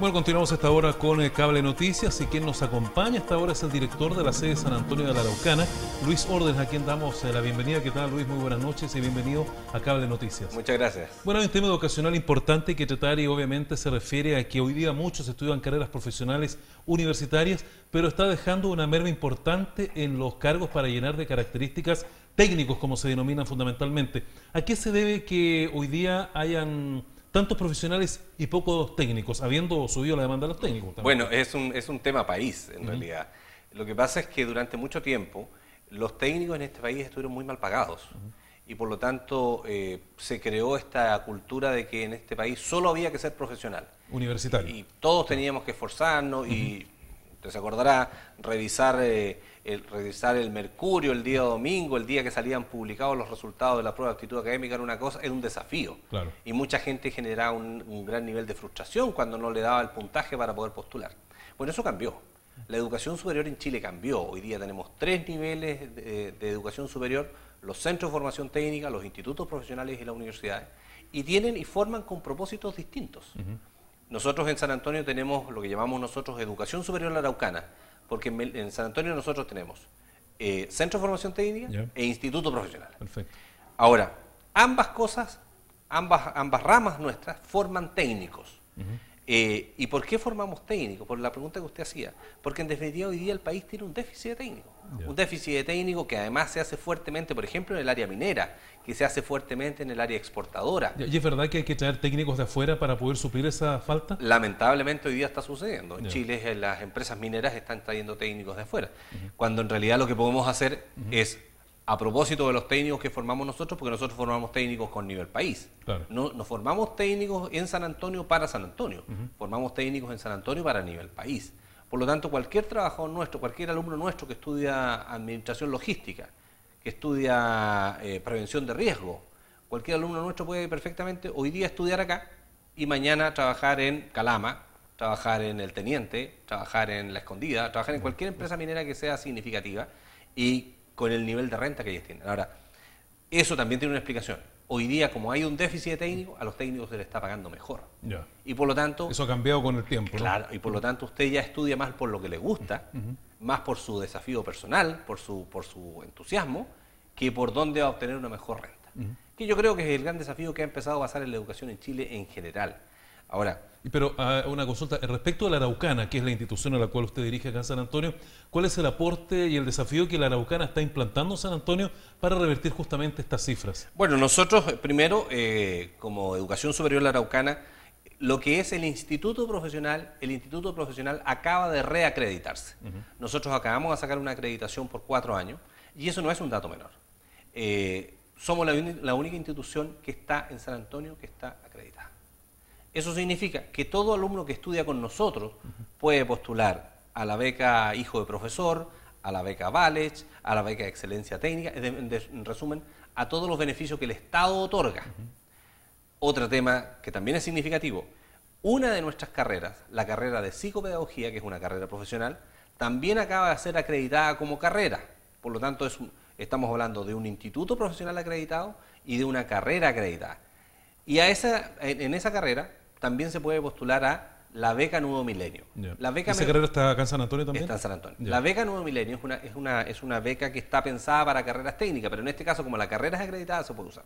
Bueno, continuamos esta hora con el Cable Noticias y quien nos acompaña esta hora es el director de la sede San Antonio de la Araucana, Luis Orden, a quien damos eh, la bienvenida. ¿Qué tal, Luis? Muy buenas noches y bienvenido a Cable Noticias. Muchas gracias. Bueno, hay un tema educacional importante que tratar y obviamente se refiere a que hoy día muchos estudian carreras profesionales universitarias, pero está dejando una merma importante en los cargos para llenar de características técnicos, como se denominan fundamentalmente. ¿A qué se debe que hoy día hayan tantos profesionales y pocos técnicos, habiendo subido la demanda de los técnicos. Bueno, es un, es un tema país, en realidad. Lo que pasa es que durante mucho tiempo los técnicos en este país estuvieron muy mal pagados. Y por lo tanto eh, se creó esta cultura de que en este país solo había que ser profesional. Universitario. Y, todos teníamos que esforzarnos y, usted se acordará, revisar... Eh, el revisar el Mercurio el día domingo, el día que salían publicados los resultados de la prueba de aptitud académica, era una cosa, era un desafío. Y mucha gente generaba un, gran nivel de frustración cuando no le daba el puntaje para poder postular. Bueno, eso cambió. La educación superior en Chile cambió. Hoy día tenemos tres niveles de, educación superior, los centros de formación técnica, los institutos profesionales y las universidades, y tienen y forman con propósitos distintos. Nosotros en San Antonio tenemos lo que llamamos nosotros Educación Superior la Araucana, porque en, San Antonio nosotros tenemos eh, Centro de Formación Técnica e Instituto Profesional. Perfecto. Ahora, ambas cosas, ambas, ambas ramas nuestras forman técnicos. Eh, ¿Y por qué formamos técnicos? Por la pregunta que usted hacía. Porque en definitiva hoy día el país tiene un déficit de técnicos. Un déficit de técnico que además se hace fuertemente, por ejemplo, en el área minera, que se hace fuertemente en el área exportadora. ¿Y es verdad que hay que traer técnicos de afuera para poder suplir esa falta? Lamentablemente hoy día está sucediendo. En Chile las empresas mineras están trayendo técnicos de afuera, cuando en realidad lo que podemos hacer es a propósito de los técnicos que formamos nosotros, porque nosotros formamos técnicos con nivel país. No, nos formamos técnicos en San Antonio para San Antonio, formamos técnicos en San Antonio para nivel país. Por lo tanto, cualquier trabajador nuestro, cualquier alumno nuestro que estudia administración logística, que estudia eh, prevención de riesgo, cualquier alumno nuestro puede perfectamente hoy día estudiar acá y mañana trabajar en Calama, trabajar en el Teniente, trabajar en La Escondida, trabajar en cualquier empresa minera que sea significativa y con el nivel de renta que ellos tienen. Ahora, eso también tiene una explicación. Hoy día, como hay un déficit de técnicos, a los técnicos se les está pagando mejor. Y por lo tanto... Eso ha cambiado con el tiempo. Claro, y por lo tanto usted ya estudia más por lo que le gusta, más por su desafío personal, por su, por su entusiasmo, que por dónde va a obtener una mejor renta. Que yo creo que es el gran desafío que ha empezado a pasar en la educación en Chile en general. Ahora, pero ah, una consulta, respecto a la Araucana, que es la institución a la cual usted dirige acá en San Antonio, ¿cuál es el aporte y el desafío que la Araucana está implantando en San Antonio para revertir justamente estas cifras? Bueno, nosotros eh, primero, eh, como Educación Superior La Araucana, lo que es el Instituto Profesional, el Instituto Profesional acaba de reacreditarse. Nosotros acabamos de sacar una acreditación por cuatro años y eso no es un dato menor. Eh, somos la única institución que está en San Antonio que está acreditada. Eso significa que todo alumno que estudia con nosotros puede postular a la beca Hijo de Profesor, a la beca Valech, a la beca Excelencia Técnica, en resumen, a todos los beneficios que el Estado otorga. Otro tema que también es significativo, una de nuestras carreras, la carrera de psicopedagogía, que es una carrera profesional, también acaba de ser acreditada como carrera. Por lo tanto, estamos hablando de un instituto profesional acreditado y de una carrera acreditada. Y a esa, en esa carrera también se puede postular a la beca Nuevo Milenio. La beca ¿Esa carrera está acá en San Antonio también? Está en San Antonio. La beca Nuevo Milenio es una, es, una, es una beca que está pensada para carreras técnicas, pero en este caso, como la carrera es acreditada, se puede usar.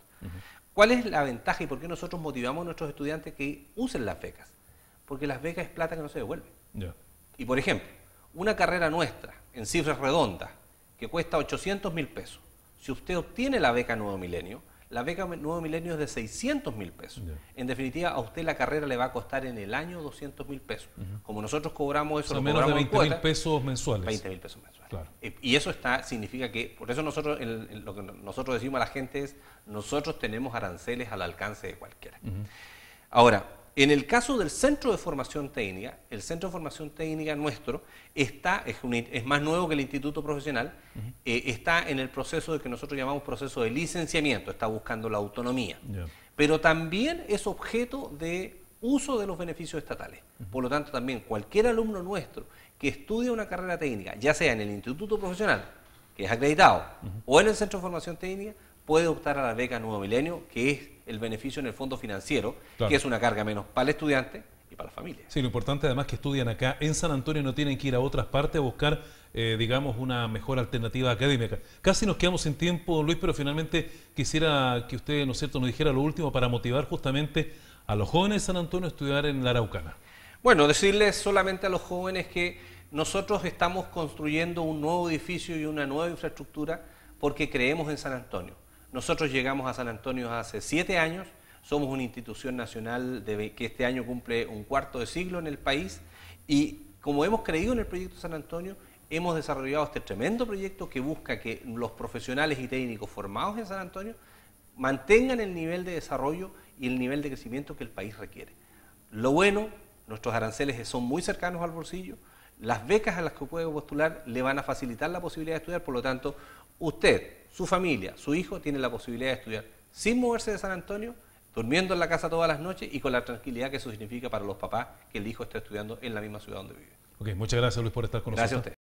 ¿Cuál es la ventaja y por qué nosotros motivamos a nuestros estudiantes que usen las becas? Porque las becas es plata que no se devuelve. Y por ejemplo, una carrera nuestra, en cifras redondas, que cuesta 800 mil pesos, si usted obtiene la beca Nuevo Milenio, la beca Nuevo Milenio es de 600 mil pesos. En definitiva, a usted la carrera le va a costar en el año 200 mil pesos. Como nosotros cobramos eso, lo menos de 20 mil pesos mensuales. 20 mil pesos mensuales. Eh, y eso está significa que, por eso nosotros, lo que nosotros decimos a la gente es, nosotros tenemos aranceles al alcance de cualquiera. Ahora, en el caso del Centro de Formación Técnica, el Centro de Formación Técnica nuestro está, es, más nuevo que el Instituto Profesional, eh, está en el proceso de que nosotros llamamos proceso de licenciamiento, está buscando la autonomía, pero también es objeto de uso de los beneficios estatales. Por lo tanto, también cualquier alumno nuestro que estudie una carrera técnica, ya sea en el Instituto Profesional, que es acreditado, o en el Centro de Formación Técnica, puede optar a la beca Nuevo Milenio, que es el beneficio en el fondo financiero, que es una carga menos para el estudiante y para la familia. Sí, lo importante además que estudian acá en San Antonio, no tienen que ir a otras partes a buscar, eh, digamos, una mejor alternativa académica. Casi nos quedamos sin tiempo, Luis, pero finalmente quisiera que usted, ¿no es cierto?, nos dijera lo último para motivar justamente a los jóvenes de San Antonio a estudiar en la Araucana. Bueno, decirles solamente a los jóvenes que nosotros estamos construyendo un nuevo edificio y una nueva infraestructura porque creemos en San Antonio. Nosotros llegamos a San Antonio hace siete años, somos una institución nacional que este año cumple un cuarto de siglo en el país y como hemos creído en el proyecto San Antonio, hemos desarrollado este tremendo proyecto que busca que los profesionales y técnicos formados en San Antonio mantengan el nivel de desarrollo y el nivel de crecimiento que el país requiere. Lo bueno, nuestros aranceles son muy cercanos al bolsillo, las becas a las que puede postular le van a facilitar la posibilidad de estudiar, por lo tanto, usted, su familia, su hijo tiene la posibilidad de estudiar sin moverse de San Antonio, durmiendo en la casa todas las noches y con la tranquilidad que eso significa para los papás que el hijo esté estudiando en la misma ciudad donde vive. Ok, muchas gracias Luis por estar con nosotros. Gracias a usted.